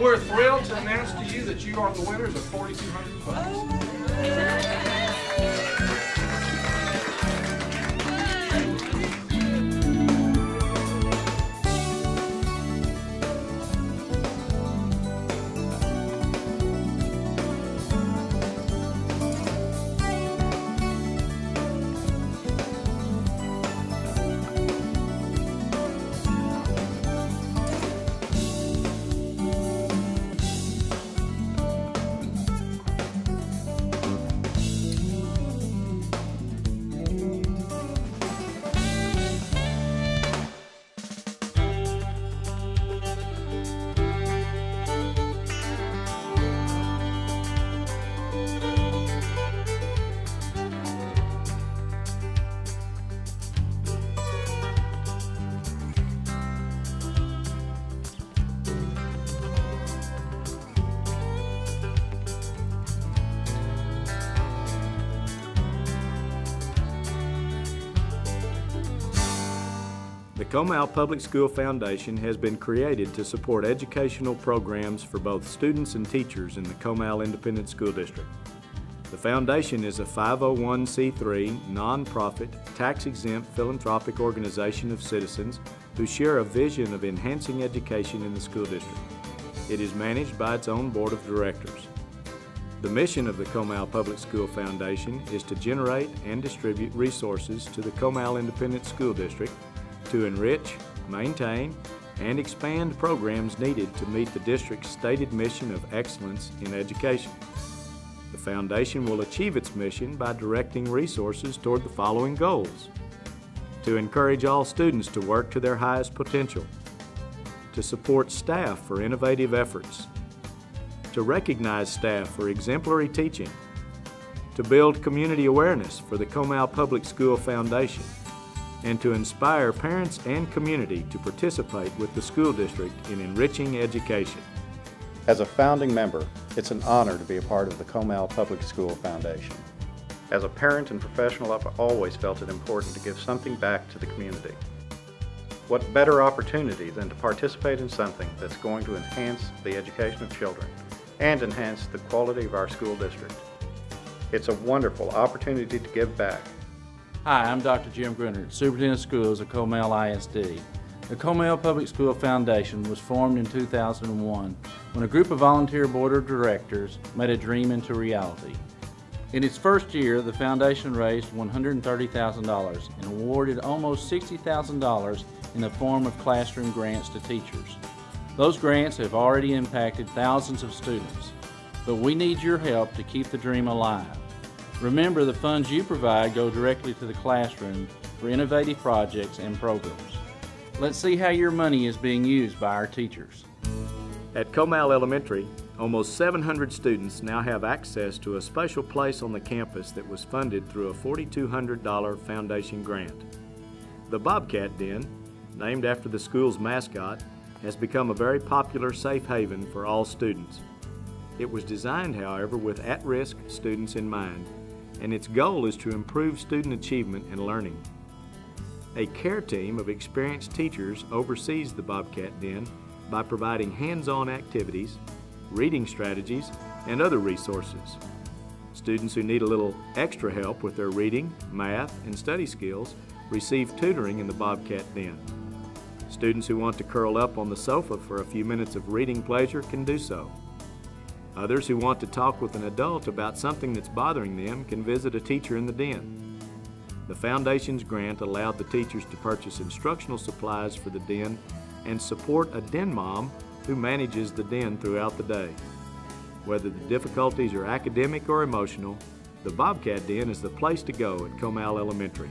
And we're thrilled to announce to you that you are the winners of 4,200 bucks. Oh, Comal Public School Foundation has been created to support educational programs for both students and teachers in the Comal Independent School District. The foundation is a 501c3 nonprofit, tax-exempt philanthropic organization of citizens who share a vision of enhancing education in the school district. It is managed by its own board of directors. The mission of the Comal Public School Foundation is to generate and distribute resources to the Comal Independent School District to enrich, maintain, and expand programs needed to meet the district's stated mission of excellence in education. The foundation will achieve its mission by directing resources toward the following goals. To encourage all students to work to their highest potential. To support staff for innovative efforts. To recognize staff for exemplary teaching. To build community awareness for the Comal Public School Foundation and to inspire parents and community to participate with the school district in enriching education. As a founding member, it's an honor to be a part of the Comal Public School Foundation. As a parent and professional, I've always felt it important to give something back to the community. What better opportunity than to participate in something that's going to enhance the education of children and enhance the quality of our school district. It's a wonderful opportunity to give back Hi, I'm Dr. Jim Gruner, Superintendent of Schools at Comal ISD. The Comal Public School Foundation was formed in 2001 when a group of volunteer board of directors made a dream into reality. In its first year, the foundation raised $130,000 and awarded almost $60,000 in the form of classroom grants to teachers. Those grants have already impacted thousands of students, but we need your help to keep the dream alive. Remember, the funds you provide go directly to the classroom for innovative projects and programs. Let's see how your money is being used by our teachers. At Comal Elementary, almost 700 students now have access to a special place on the campus that was funded through a $4,200 foundation grant. The Bobcat Den, named after the school's mascot, has become a very popular safe haven for all students. It was designed, however, with at-risk students in mind and its goal is to improve student achievement and learning. A care team of experienced teachers oversees the Bobcat Den by providing hands-on activities, reading strategies, and other resources. Students who need a little extra help with their reading, math, and study skills receive tutoring in the Bobcat Den. Students who want to curl up on the sofa for a few minutes of reading pleasure can do so. Others who want to talk with an adult about something that's bothering them can visit a teacher in the den. The Foundation's grant allowed the teachers to purchase instructional supplies for the den and support a den mom who manages the den throughout the day. Whether the difficulties are academic or emotional, the Bobcat Den is the place to go at Comal Elementary.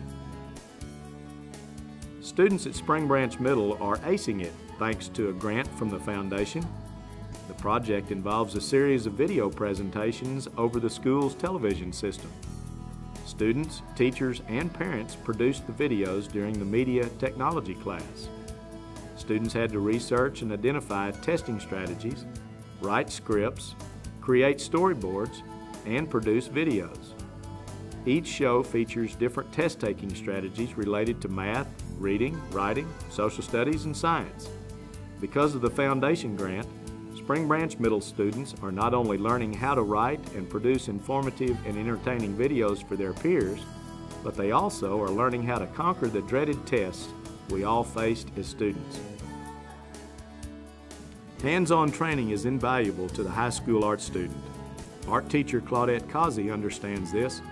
Students at Spring Branch Middle are acing it thanks to a grant from the Foundation the project involves a series of video presentations over the school's television system. Students, teachers, and parents produced the videos during the media technology class. Students had to research and identify testing strategies, write scripts, create storyboards, and produce videos. Each show features different test-taking strategies related to math, reading, writing, social studies, and science. Because of the foundation grant, Spring Branch Middle students are not only learning how to write and produce informative and entertaining videos for their peers, but they also are learning how to conquer the dreaded tests we all faced as students. Hands-on training is invaluable to the high school art student. Art teacher Claudette Causey understands this.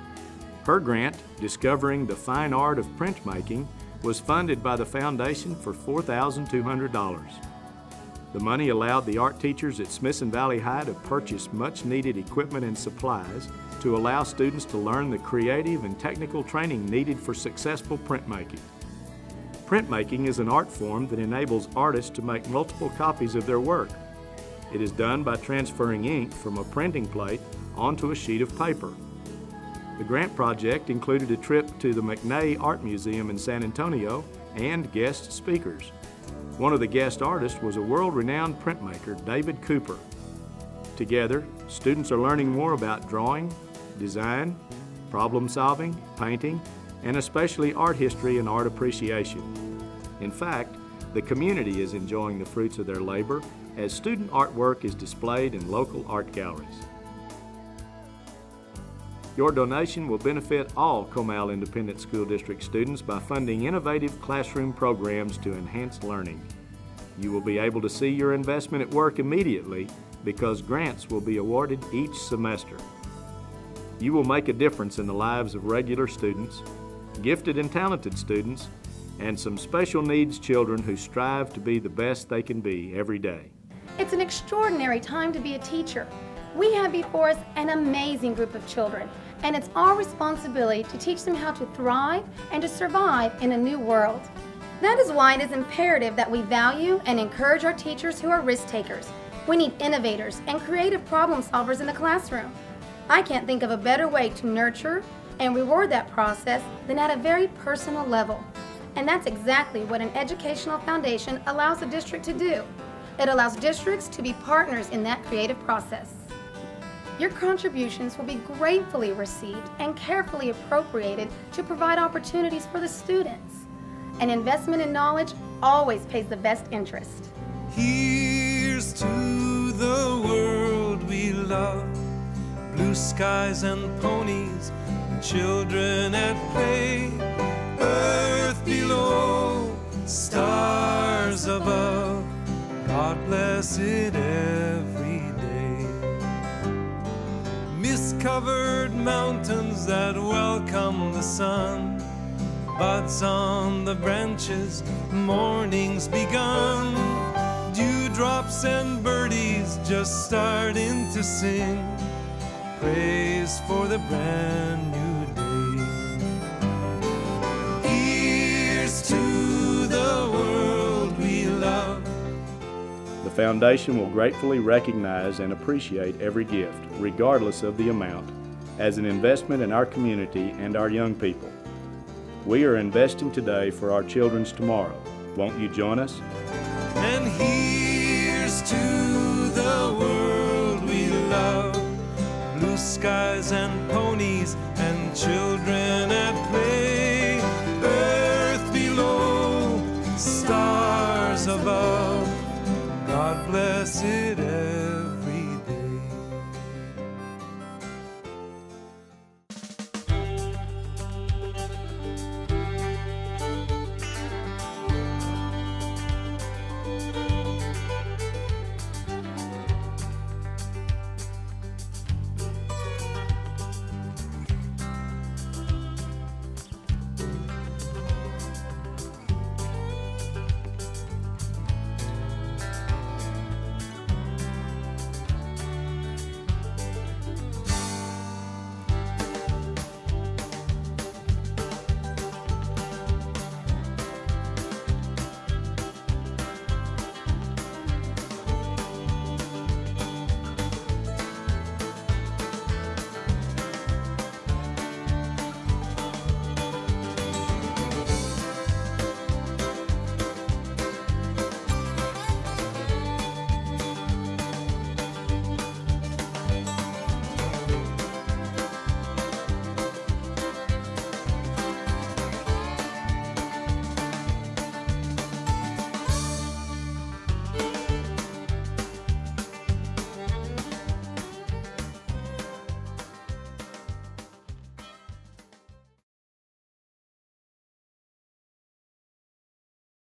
Her grant, Discovering the Fine Art of Printmaking, was funded by the Foundation for $4,200. The money allowed the art teachers at Smithson Valley High to purchase much needed equipment and supplies to allow students to learn the creative and technical training needed for successful printmaking. Printmaking is an art form that enables artists to make multiple copies of their work. It is done by transferring ink from a printing plate onto a sheet of paper. The grant project included a trip to the McNay Art Museum in San Antonio and guest speakers. One of the guest artists was a world-renowned printmaker, David Cooper. Together, students are learning more about drawing, design, problem solving, painting, and especially art history and art appreciation. In fact, the community is enjoying the fruits of their labor as student artwork is displayed in local art galleries. Your donation will benefit all Comal Independent School District students by funding innovative classroom programs to enhance learning. You will be able to see your investment at work immediately because grants will be awarded each semester. You will make a difference in the lives of regular students, gifted and talented students, and some special needs children who strive to be the best they can be every day. It's an extraordinary time to be a teacher. We have before us an amazing group of children, and it's our responsibility to teach them how to thrive and to survive in a new world. That is why it is imperative that we value and encourage our teachers who are risk takers. We need innovators and creative problem solvers in the classroom. I can't think of a better way to nurture and reward that process than at a very personal level. And that's exactly what an educational foundation allows a district to do. It allows districts to be partners in that creative process. Your contributions will be gratefully received and carefully appropriated to provide opportunities for the students. An investment in knowledge always pays the best interest. Here's to the world we love blue skies and ponies, children at play, earth below, stars above. God bless it every covered mountains that welcome the sun, buds on the branches, morning's begun. Dewdrops and birdies just starting to sing praise for the brand new Foundation will gratefully recognize and appreciate every gift, regardless of the amount, as an investment in our community and our young people. We are investing today for our children's tomorrow. Won't you join us? And here's to the world we love blue skies and ponies and children at.